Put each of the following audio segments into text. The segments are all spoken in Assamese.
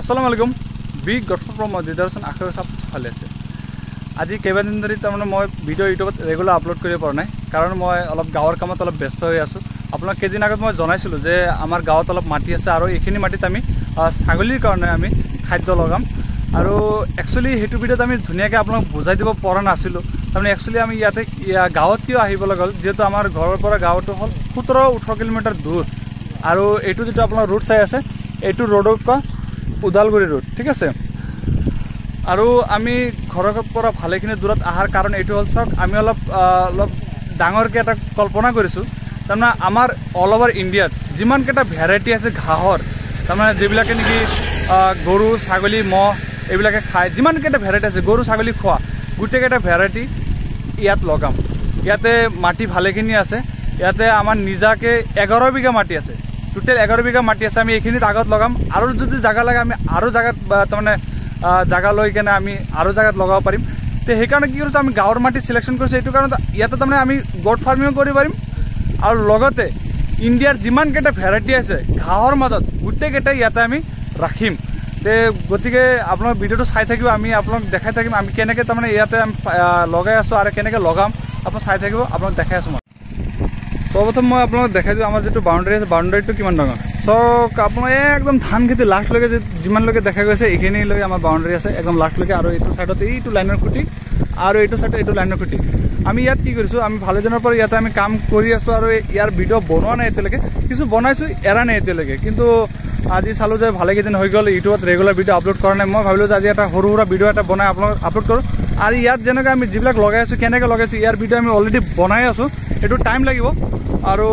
আসসালামু আলাইকুম। বিগ গঠন ফ্ৰম দিদাৰচন আশা আপুনি ভালে আছে। আজি কেইবাদিন ধৰি তাৰমানে মই ভিডিঅ' ইউটিউবত ৰেগুলাৰ আপলোড কৰিব পৰা নাই কাৰণ মই অলপ গাঁৱৰ কামত অলপ ব্যস্ত হৈ আছোঁ। আপোনাক কেইদিন আগত মই জনাইছিলোঁ যে আমাৰ গাঁৱত অলপ মাটি আছে আৰু এইখিনি মাটিত আমি ছাগলীৰ কাৰণে আমি খাদ্য লগাম। আৰু একচুৱেলি সেইটো ভিডিঅ'ত আমি ধুনীয়াকৈ আপোনাক বুজাই দিব পৰা নাছিলোঁ। তাৰমানে একচুৱেলি আমি ইয়াতে ইয়া- গাঁৱত কিয় আহিবলৈ গ'ল যিহেতু আমাৰ ঘৰৰ পৰা গাঁৱটো হ'ল সোতৰ ওঠৰ কিলোমিটাৰ দূৰ। আৰু এইটো যিটো আপোনাৰ ৰোড চাই আছে এইটো ৰোডৰ পৰা ওদালগুৰি ৰোড ঠিক আছে? আৰু আমি ঘৰৰ পৰা ভালেখিনি দূৰত অহাৰ কাৰণ এইটো হ'ল চাওক আমি অলপ অলপ ডাঙৰকৈ এটা কল্পনা কৰিছোঁ। তাৰমানে আমাৰ অল অভাৰ ইণ্ডিয়াত যিমানকেইটা ভেৰাইটি আছে ঘাঁহৰ তাৰমানে যিবিলাকে নেকি গৰু ছাগলী মহ এইবিলাকে খায় যিমানকেইটা ভেৰাইটি আছে গৰু ছাগলী খোৱা গোটেইকেইটা ভেৰাইটি ইয়াত লগাম। ইয়াতে মাটি ভালেখিনি আছে ইয়াতে আমাৰ নিজাকে এঘাৰ বিঘা মাটি আছে। টোটেল এঘাৰ বিঘা মাটি আছে আমি এইখিনিত আগত লগাম। আৰু যদি জাগা লাগে আমি আৰু জাগাত বা তাৰমানে জাগা লৈ কেনে আমি আৰু জাগাত লগাব পাৰিম। তে সেইকাৰণে কি কৰিছোঁ আমি গাঁৱৰ মাটি চিলেকশ্যন কৰিছোঁ এইটো কাৰণে ইয়াতে তাৰমানে আমি গড ফাৰ্মিঙো কৰিব পাৰিম। আৰু লগতে ইণ্ডিয়াৰ যিমানকেইটা ভেৰাইটি আছে ঘাঁহৰ মাজত গোটেইকেইটাই ইয়াতে আমি ৰাখিম। তে গতিকে আপোনাক ভিডিঅ'টো চাই থাকিব আমি আপোনাক দেখাই থাকিম আমি কেনেকৈ তাৰমানে ইয়াতে আমি লগাই আছোঁ আৰু কেনেকৈ লগাম আপোনাক চাই থাকিব আপোনাক দেখাই আছোঁ মই। সৰ্বপ্ৰথম মই আপোনাক দেখাই দিওঁ আমাৰ যিটো বাউণ্ডেৰী আছে বাউণ্ডেৰীটো কিমান ডাঙৰ। চাওক আপোনাৰ একদম ধান খেতি লাষ্টলৈকে যিমানলৈকে দেখা গৈছে এইখিনিলৈকে আমাৰ বাউণ্ডেৰী আছে একদম লাষ্টলৈকে আৰু এইটো ছাইডত এইটো লাইনৰ খুঁটি আৰু এইটো ছাইডত এইটো লাইনৰ খুঁটি। আমি ইয়াত কি কৰিছোঁ আমি ভালেদিনৰ পৰা ইয়াতে আমি কাম কৰি আছোঁ আৰু ইয়াৰ ভিডিঅ' বনোৱা নাই এতিয়ালৈকে। কিছু বনাইছোঁ এৰা নাই এতিয়ালৈকে। কিন্তু আজি চালোঁ যে ভালেকেইদিন হৈ গ'ল ইউটিউবত ৰেগুলাৰ ভিডিঅ' আপলোড কৰা নাই। মই ভাবিলোঁ যে আজি এটা সৰু সুৰা ভিডিঅ' এটা বনাই আপোনাক আপলোড কৰোঁ। আৰু ইয়াত যেনেকৈ আমি যিবিলাক লগাই আছোঁ কেনেকৈ লগাইছোঁ ইয়াৰ ভিডিঅ' আমি অলৰেডি বনাই আছোঁ। এইটো টাইম লাগিব। আৰু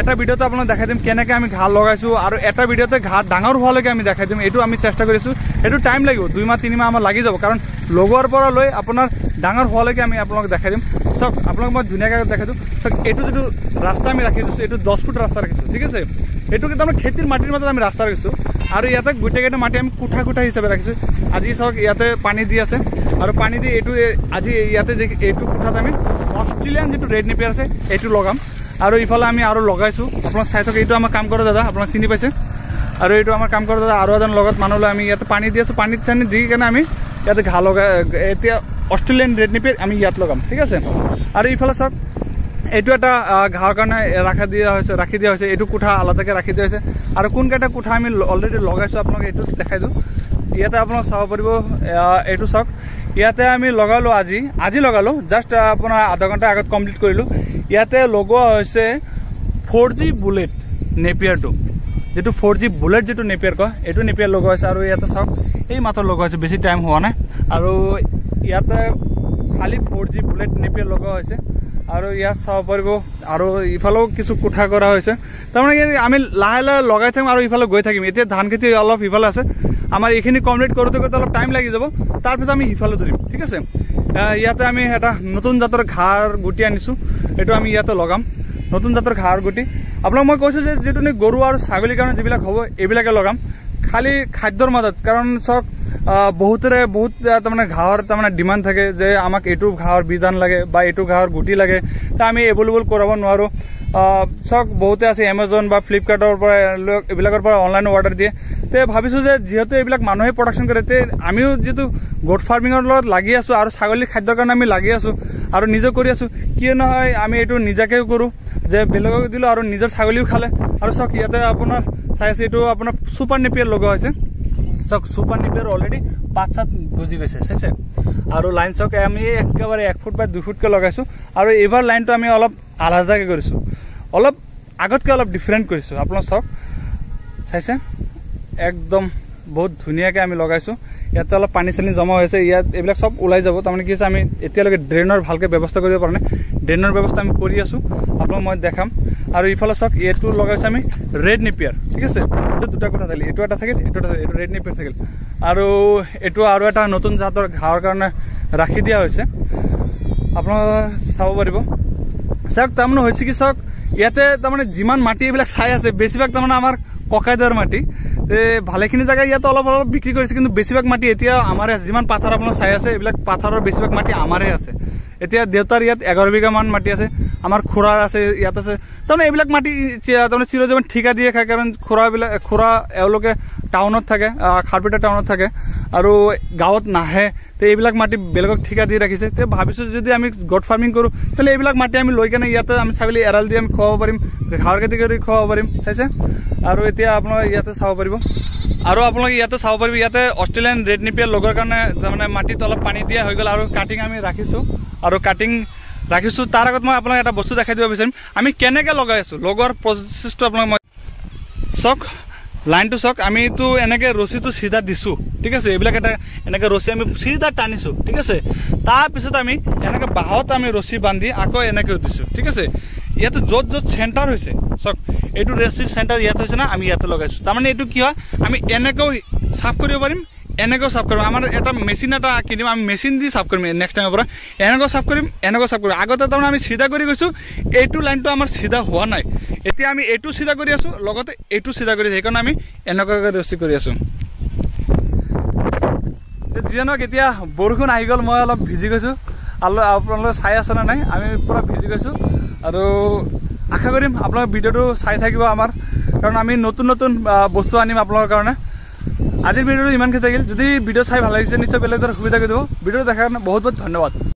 এটা ভিডিঅ'তে আপোনাক দেখাই দিম কেনেকৈ আমি ঘাঁহ লগাইছোঁ আৰু এটা ভিডিঅ'তে ঘাঁহ ডাঙৰ হোৱালৈকে আমি দেখাই দিম। এইটো আমি চেষ্টা কৰিছোঁ এইটো টাইম লাগিব। দুই মাহ তিনি মাহ আমাৰ লাগি যাব। কাৰণ লগোৱাৰ পৰা লৈ আপোনাৰ ডাঙৰ হোৱালৈকে আমি আপোনাক দেখাই দিম। চাওক আপোনাক মই ধুনীয়াকৈ দেখাই দিওঁ। চাওক এইটো যিটো ৰাস্তা আমি ৰাখি দিছোঁ এইটো দহ ফুট ৰাস্তা ৰাখিছোঁ। ঠিক আছে? এইটো কিন্তু আমাৰ খেতিৰ মাটিৰ মাজত আমি ৰাস্তা ৰাখিছোঁ। আৰু ইয়াতে গোটেইকেইটা মাটি আমি কোঠা কোঠা হিচাপে ৰাখিছোঁ। আজি চাওক ইয়াতে পানী দি আছে। আৰু পানী দি এইটো আজি ইয়াতে এইটো কোঠাত আমি অষ্ট্ৰেলিয়ান যিটো ৰেড নেপিয়াৰ আছে এইটো লগাম। আৰু ইফালে আমি আৰু লগাইছোঁ। আপোনাক চাই থাকক এইটো আমাৰ কাম কৰা দাদা আপোনাক চিনি পাইছে? আৰু এইটো আমাৰ কাম কৰা দাদা আৰু এজন লগত মানুহ লৈ আমি ইয়াতে পানী দি আছোঁ। পানীত চানী দি কেনে আমি ইয়াতে ঘাঁহ লগাই এতিয়া অষ্ট্ৰেলিয়ান ৰেড নেপিয়াৰ আমি ইয়াত লগাম ঠিক আছে? আৰু ইফালে চাওক এইটো এটা ঘাঁহৰ কাৰণে ৰাখা দিয়া হৈছে ৰাখি দিয়া হৈছে। এইটো কোঠা আলাদাকৈ ৰাখি দিয়া হৈছে। আৰু কোনকেইটা কোঠা আমি অলৰেডি লগাইছোঁ আপোনাক এইটো দেখাই দিওঁ। ইয়াতে আপোনাক চাব পাৰিব এইটো চাওক। ইয়াতে আমি লগালোঁ আজি আজি লগালোঁ জাষ্ট আপোনাৰ আধা ঘণ্টা আগত কমপ্লিট কৰিলোঁ। ইয়াতে লগোৱা হৈছে ফ'ৰ জি বুলেট নেপিয়াৰটো। যিটো ফ'ৰ জি বুলেট যিটো নেপিয়াৰ কয় এইটো নেপিয়াৰ লগোৱা হৈছে। আৰু ইয়াতে চাওক এই মাত্ৰ লগোৱা হৈছে বেছি টাইম হোৱা নাই। আৰু ইয়াতে খালি ফ'ৰ জি বুলেট নেপিয়াৰ লগোৱা হৈছে। আৰু ইয়াত চাব পাৰিব আৰু ইফালেও কিছু কোঠা কৰা হৈছে। তাৰমানে কি আমি লাহে লাহে লগাই থাকিম আৰু ইফালে গৈ থাকিম। এতিয়া ধান খেতি অলপ সিফালে আছে। আমাৰ এইখিনি কমপ্লিট কৰোঁতে কৰোঁতে অলপ টাইম লাগি যাব। তাৰপিছত আমি সিফালে ধৰিম ঠিক আছে? ইয়াতে আমি এটা নতুন জাতৰ ঘাঁহৰ গুটি আনিছোঁ। এইটো আমি ইয়াতে লগাম। নতুন জাতৰ ঘাঁহৰ গুটি। আপোনাক মই কৈছোঁ যে যিটো নেকি গৰু আৰু ছাগলীৰ কাৰণে যিবিলাক হ'ব এইবিলাকে লগাম। খালি খাদ্যৰ মাজত কাৰণ চাওক বহুতৰে বহুত তাৰমানে ঘাঁহৰ তাৰমানে ডিমাণ্ড থাকে যে আমাক এইটো ঘাঁহৰ বীজান লাগে বা এইটো ঘাঁহৰ গুটি লাগে তা আমি এভেইলেবল কৰাব নোৱাৰোঁ। চাওক বহুতে আছে এমাজন বা ফ্লিপকাৰ্টৰ পৰা এইবিলাকৰ পৰা অনলাইন অৰ্ডাৰ দিয়ে। তে ভাবিছোঁ যে যিহেতু এইবিলাক মানুহে প্ৰডাকশ্যন কৰে তে আমিও যিটো গোট ফাৰ্মিঙৰ লগত লাগি আছোঁ আৰু ছাগলীৰ খাদ্যৰ কাৰণে আমি লাগি আছোঁ আৰু নিজে কৰি আছোঁ কিয় নহয় আমি এইটো নিজাকেও কৰোঁ যে বেলেগক দিলোঁ আৰু নিজৰ ছাগলীও খালে। আৰু চাওক ইয়াতে আপোনাৰ চাই আছে এইটো আপোনাৰ ছুপাৰ নেপিয়াৰ লগোৱা হৈছে। চাওক ছুপাৰ নিপিয়াৰ অলৰেডি পাত চাত গুজি গৈছে চাইছে আৰু লাইন চাওক আমি একেবাৰে এক ফুট বা দুই ফুটকৈ লগাইছোঁ। আৰু এইবাৰ লাইনটো আমি অলপ আলাদাকৈ কৰিছোঁ। অলপ আগতকৈ অলপ ডিফাৰেণ্ট কৰিছোঁ। আপোনাৰ চাওক চাইছে? একদম বহুত ধুনীয়াকৈ আমি লগাইছোঁ। ইয়াতে অলপ পানী চানী জমা হৈছে ইয়াত এইবিলাক চব ওলাই যাব। তাৰমানে কি হৈছে আমি এতিয়ালৈকে ড্ৰেইনৰ ভালকৈ ব্যৱস্থা কৰিব পৰা নাই। ড্ৰেইনৰ ব্যৱস্থা আমি কৰি আছোঁ আপোনাক মই দেখাম। আৰু ইফালে চাওক এইটো লগাইছোঁ আমি ৰেড নেপিয়াৰ ঠিক আছে? এইটো দুটা কথা থাকিল এইটো এটা থাকিল এইটো এটা এইটো ৰেড নেপিয়াৰ থাকিল। আৰু এইটো আৰু এটা নতুন জাতৰ ঘাঁহৰ কাৰণে ৰাখি দিয়া হৈছে। আপোনালোকে চাব পাৰিব। চাওক তাৰমানে হৈছে কি চাওক ইয়াতে তাৰমানে যিমান মাটি এইবিলাক চাই আছে বেছিভাগ তাৰমানে আমাৰ ককাইদেউৰ মাটি। ভালেখিনি জেগা ইয়াতে অলপ অলপ বিক্ৰী কৰিছে কিন্তু বেছিভাগ মাটি এতিয়া আমাৰে আছে। যিমান পাথাৰ আপোনাৰ চাই আছে এইবিলাক পাথাৰৰ বেছিভাগ মাটি আমাৰে আছে। এতিয়া দেউতাৰ ইয়াত এঘাৰ বিঘামান মাটি আছে আমাৰ খুৰাৰ আছে ইয়াত আছে। তাৰমানে এইবিলাক মাটি তাৰমানে চিৰজীৱন ঠিকা দিয়ে খায় কাৰণ খুৰাবিলাক খুৰা এওঁলোকে টাউনত থাকে খাৰপেটা টাউনত থাকে আৰু গাঁৱত নাহে তো এইবিলাক মাটি বেলেগক ঠিকা দি ৰাখিছে। তো ভাবিছোঁ যদি আমি গড ফাৰ্মিং কৰোঁ তেতিয়াহ'লে এইবিলাক মাটি আমি লৈ কেনে ইয়াতে আমি ছাগলী এৰাল দি আমি খুৱাব পাৰিম ঘাঁহৰ খেতি কৰি খুৱাব পাৰিম চাইছে? আৰু এতিয়া আপোনালোকে ইয়াতে চাব পাৰিব। আৰু আপোনালোকে ইয়াতে চাব পাৰিব ইয়াতে অষ্ট্ৰেলিয়ান ৰেড নিপিয়াৰ লগৰ কাৰণে তাৰমানে মাটিত অলপ পানী দিয়া হৈ গ'ল আৰু কাটিং আমি ৰাখিছোঁ। আৰু কাটিং ৰাখিছোঁ। তাৰ আগত মই আপোনাক এটা বস্তু দেখাই দিব বিচাৰিম। আমি কেনেকৈ লগাই আছোঁ? লগোৱাৰ প্ৰচেছটো আপোনাক মই চাওক লাইনটো চাওক আমিতো এনেকৈ ৰছীটো চিধা দিছোঁ। ঠিক আছে? এইবিলাক এটা এনেকৈ ৰছী আমি চিধা টানিছোঁ। ঠিক আছে? তাৰপিছত আমি এনেকৈ বাঁহত আমি ৰছী বান্ধি আকৌ এনেকৈ দিছোঁ ঠিক আছে? ইয়াতে য'ত য'ত চেণ্টাৰ হৈছে চাওক এইটো ৰছীৰ চেণ্টাৰ ইয়াত হৈছে না আমি ইয়াতে লগাইছোঁ। তাৰমানে এইটো কি হয় আমি এনেকৈও চাফ কৰিব পাৰিম এনেকৈ চাফ কৰিম আমাৰ এটা মেচিন এটা কিনিম আমি মেচিন দি চাফ কৰিম নেক্সট টাইমৰ পৰা। এনেকৈ চাফ কৰিম এনেকৈ চাফ কৰিম। আগতে তাৰমানে আমি চিধা কৰি গৈছোঁ এইটো লাইনটো আমাৰ চিধা হোৱা নাই। এতিয়া আমি এইটো চিধা কৰি আছোঁ লগতে এইটো চিধা কৰি আছোঁ সেইকাৰণে আমি এনেকুৱাকৈ ৰচি কৰি আছোঁ। যিয়ে নহওক এতিয়া বৰষুণ আহি গ'ল মই অলপ ভিজি গৈছোঁ। আৰু আপোনালোকে চাই আছেনে নাই? আমি পূৰা ভিজি গৈছোঁ। আৰু আশা কৰিম আপোনালোকে ভিডিঅ'টো চাই থাকিব আমাৰ। কাৰণ আমি নতুন নতুন বস্তু আনিম আপোনালোকৰ কাৰণে। আজিৰ ভিডিঅ'টো ইমানখিনি থাকিল যদি ভিডিঅ' চাই ভাল লাগিছে নিশ্চয় বেলেগ সুবিধা কৰি দিব। ভিডিঅ'টো দেখাৰ কাৰণে বহুত বহুত ধন্যবাদ।